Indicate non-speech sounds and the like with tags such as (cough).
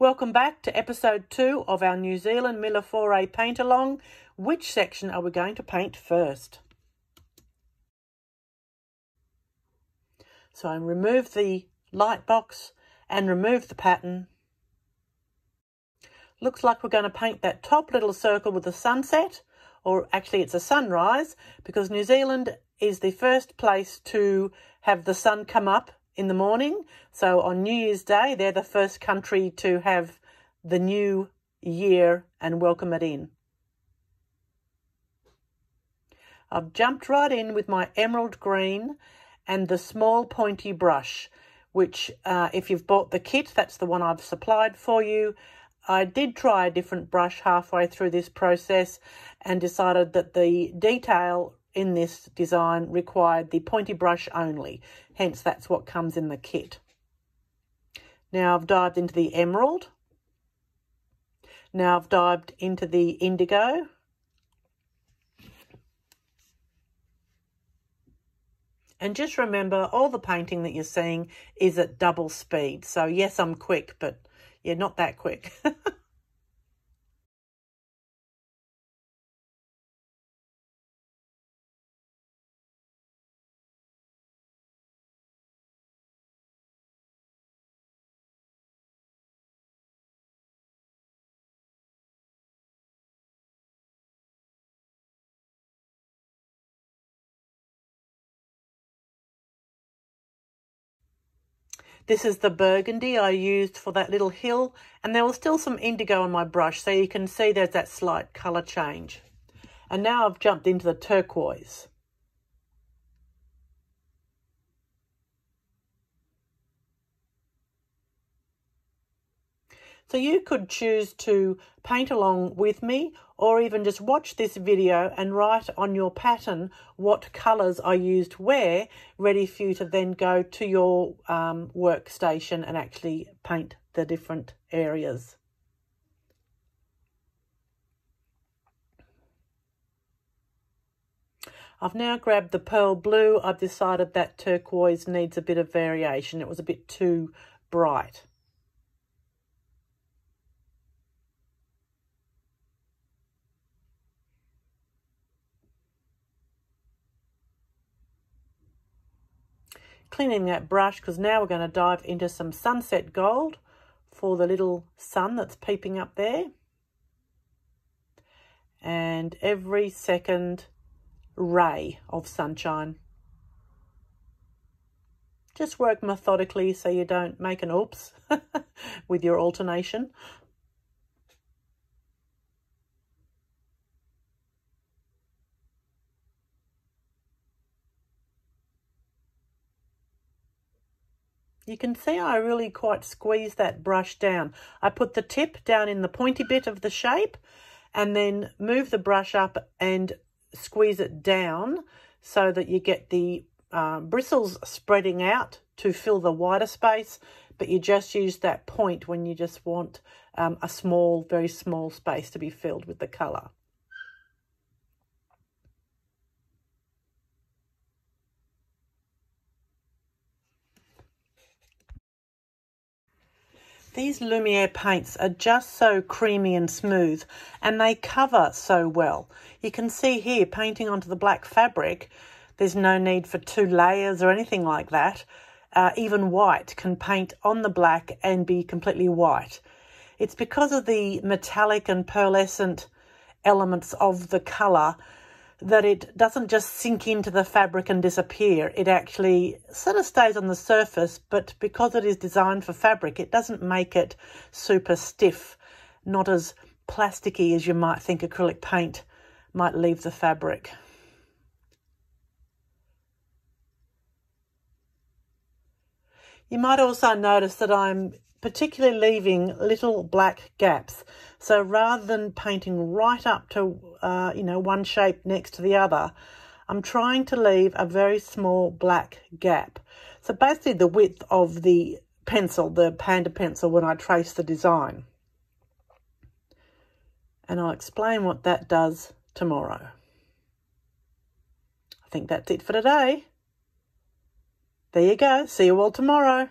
Welcome back to episode two of our New Zealand Mille paint along. Which section are we going to paint first? So I remove the light box and remove the pattern. Looks like we're going to paint that top little circle with the sunset, or actually it's a sunrise, because New Zealand is the first place to have the sun come up in the morning. So on New Year's Day, they're the first country to have the new year and welcome it in. I've jumped right in with my emerald green and the small pointy brush, which uh, if you've bought the kit, that's the one I've supplied for you. I did try a different brush halfway through this process and decided that the detail in this design required the pointy brush only, hence that's what comes in the kit. Now I've dived into the emerald. Now I've dived into the indigo. And just remember, all the painting that you're seeing is at double speed. So yes, I'm quick, but yeah, not that quick. (laughs) This is the burgundy I used for that little hill and there was still some indigo on my brush so you can see there's that slight colour change. And now I've jumped into the turquoise. So you could choose to paint along with me or even just watch this video and write on your pattern what colours I used where, ready for you to then go to your um, workstation and actually paint the different areas. I've now grabbed the pearl blue. I've decided that turquoise needs a bit of variation. It was a bit too bright. Cleaning that brush because now we're going to dive into some sunset gold for the little sun that's peeping up there. And every second ray of sunshine. Just work methodically so you don't make an oops (laughs) with your alternation. You can see I really quite squeeze that brush down. I put the tip down in the pointy bit of the shape and then move the brush up and squeeze it down so that you get the uh, bristles spreading out to fill the wider space, but you just use that point when you just want um, a small, very small space to be filled with the colour. These Lumiere paints are just so creamy and smooth and they cover so well. You can see here painting onto the black fabric, there's no need for two layers or anything like that. Uh, even white can paint on the black and be completely white. It's because of the metallic and pearlescent elements of the colour that it doesn't just sink into the fabric and disappear. It actually sort of stays on the surface, but because it is designed for fabric, it doesn't make it super stiff, not as plasticky as you might think acrylic paint might leave the fabric. You might also notice that I'm particularly leaving little black gaps. So rather than painting right up to, uh, you know, one shape next to the other, I'm trying to leave a very small black gap. So basically the width of the pencil, the Panda pencil, when I trace the design. And I'll explain what that does tomorrow. I think that's it for today. There you go. See you all tomorrow.